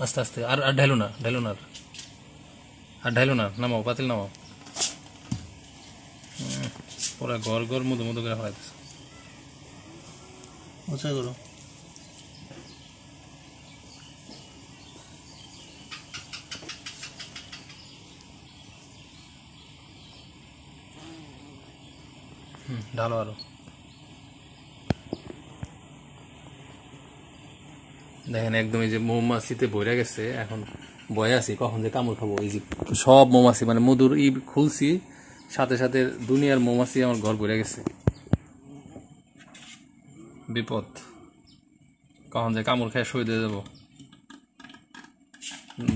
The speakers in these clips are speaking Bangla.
আস্তে আস্তে। আর আর ঢাইলো না ঢাইলো না আর। আর না নামাও পাতিল নামাও। পুরা ঘর ঘর মধু মধু করে ফেলাইতেছে করো। ঢালো আরও। দেখেন একদম এই যে মৌমাছিতে বইরা গেছে, এখন বয়ে আছি, কখন যে কামড় খাব, এই যে সব মৌমাছি মানে মধুর ই খুলছি, সাথে সাথে দুনিয়ার মৌমাছি আমার ঘর ভরে গেছে। বিপদ। কখন যে কামড় খেয়ে শহীদ হয়ে যাব।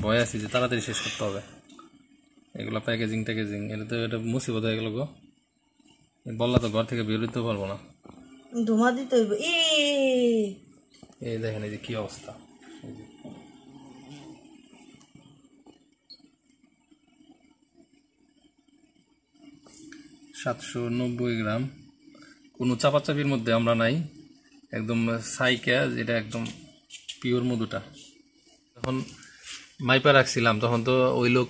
ভয় আছি যে তাড়াতাড়ি শেষ করতে হবে। এগুলো প্যাকেজিং ট্যাকেজিং, এটা তো এটা মুসিবত হয়ে গেল গো। বললা তো ঘর থেকে বেরোতে পারব না। ধোঁয়া দিতে হইব। এই দেখেন, এই যে কি অবস্থা? সাতশো নব্বই গ্রাম। কোনো চাপাচাপির মধ্যে আমরা নাই। একদম সাইকা, যেটা একদম পিওর মধুটা। তখন মাইপা রাখছিলাম, তখন তো ওই লোক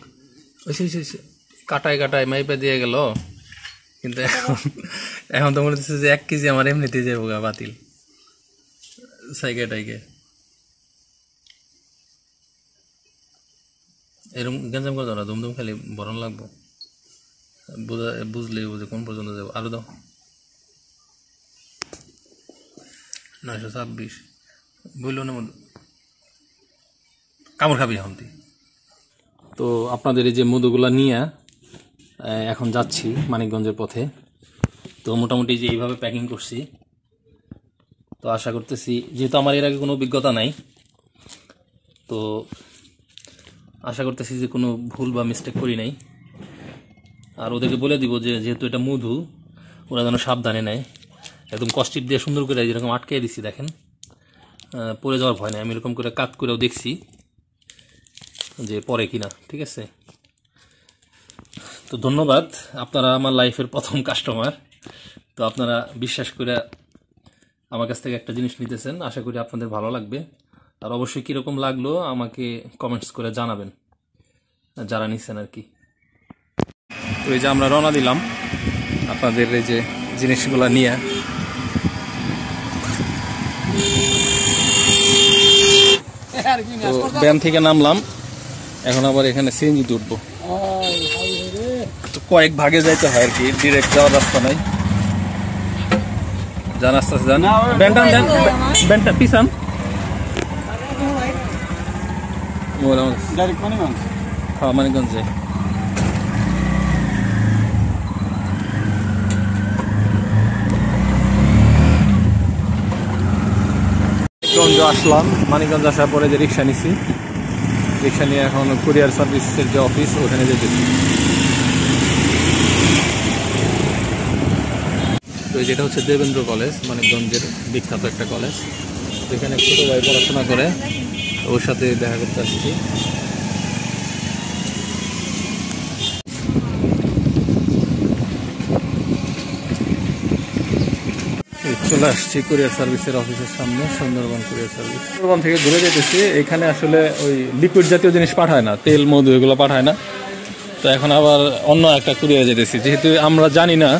কাটায় কাটায় মাইপা দিয়ে গেল। কিন্তু এখন এখন তো মনে হচ্ছে যে এক কেজি আমার এমনিতেই যাব বাতিল। সাইকে টাইকে। এরকম গেঞ্জাম করে না, দুমদুম খালি বরণ লাগবো। বুঝা বুঝলে বুঝে কোন পর্যন্ত যাব। আরও দাও। নয়শো ছাব্বিশ। বলল না কামড় খাবি এখন তো আপনাদের এই যে মধুগুলা নিয়ে এখন যাচ্ছি মানিকগঞ্জের পথে। তো মোটামুটি যে এইভাবে প্যাকিং করছি তো আশা করতেছি, যেহেতু আমার এর আগে কোনো অভিজ্ঞতা নাই, তো আশা করতেছি যে কোনো ভুল বা মিস্টেক করি নাই। আর ওদেরকে বলে দিব যে, যেহেতু এটা মধু, ওরা যেন সাবধানে নেয়। একদম কষ্টিপ দিয়ে সুন্দর করে যেরকম আটকে দিছি, দেখেন। পড়ে যাওয়ার ভয় নেই, আমি এরকম করে কাত করেও দেখছি যে পরে কিনা, ঠিক আছে? তো ধন্যবাদ, আপনারা আমার লাইফের প্রথম কাস্টমার তো আপনারা বিশ্বাস করে আমার কাছ থেকে একটা জিনিস নিতেছেন আশা করি আপনাদের ভালো লাগবে। আর অবশ্যই কীরকম লাগল আমাকে কমেন্টস করে জানাবেন যারা নিচ্ছেন আর কি। তো এই যে আমরা রওনা দিলাম আপনাদের এই যে জিনিসগুলো নিয়ে। তো ব্যায়াম থেকে নামলাম এখন আবার এখানে সিএনজি উঠবো তো কয়েক ভাগে যাইতে হয় আর কি ডিরেক্ট যাওয়ার রাস্তা নাই। যান আস্তে আস্তে যান ব্যান্টান দেন ব্যান্টা পিসান হ্যাঁ মানিকগঞ্জ। মানিকগঞ্জ আসলাম। মানিকগঞ্জ আসার পরে যে রিক্সা নিছি। রিক্সা নিয়ে এখন কুরিয়ার সার্ভিসের যে অফিস ওখানে যেতেছি। তো যেটা হচ্ছে দেবেন্দ্র কলেজ মানিকগঞ্জের বিখ্যাত একটা কলেজ। যেখানে ছোটো ভাই পড়াশোনা করে, ওর সাথে দেখা করতে আসছি। চলে আসছি কুরিয়ার সার্ভিসের অফিসের সামনে, সুন্দরবন কুরিয়ার সার্ভিস। সুন্দরবন থেকে ঘুরে যেতেছি, এখানে আসলে ওই লিকুইড জাতীয় জিনিস পাঠায় না, তেল, মধু এগুলো পাঠায় না। তো এখন আবার অন্য একটা কুরিয়ার যেতেছি, যেহেতু আমরা জানি না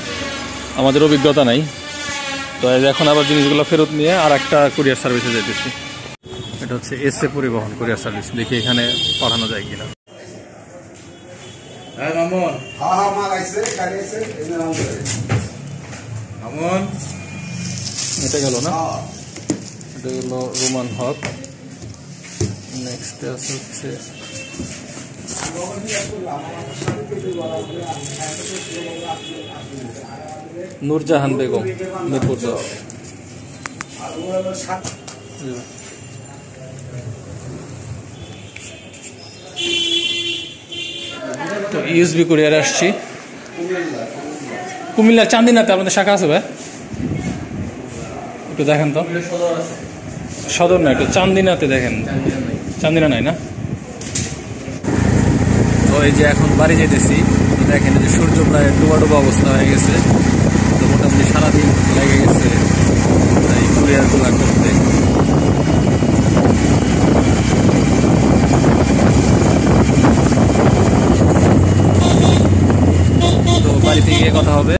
আমাদের অভিজ্ঞতা নাই। তো এখন আবার জিনিসগুলো ফেরত নিয়ে আর একটা কুরিয়ার সার্ভিসে যেতেছি এটা হচ্ছে এসএ পরিবহন কুরিয়ার সার্ভিস দেখি এখানে পাঠানো যায় কিনা। হ্যাঁ মামন। হ্যাঁ হ্যাঁ মাল আইছে গাড়ি আইছে এনে নাম করে। মামন। এটা গেল না? এটা হলো রোমান হক। নেক্সট হচ্ছে নূরজাহান বেগম, মিরপুর তো ইউএসবি কুরিয়ার আসছি। কুমিল্লা, চান্দিনাতে আপনাদের শাখা আছে ভাই। একটু দেখেন তো। সদর না, একটু চান্দিনাতে দেখেন। চান্দিনা নাই না? তো এই যে এখন বাড়ি যেতেছি দেখেন যে সূর্য প্রায় ডুবা ডুবা অবস্থা হয়ে গেছে। যে সারাদিন লেগে গেছে এই কুরিয়ারগুলো করতে। তো বাড়িতে গিয়ে কথা হবে।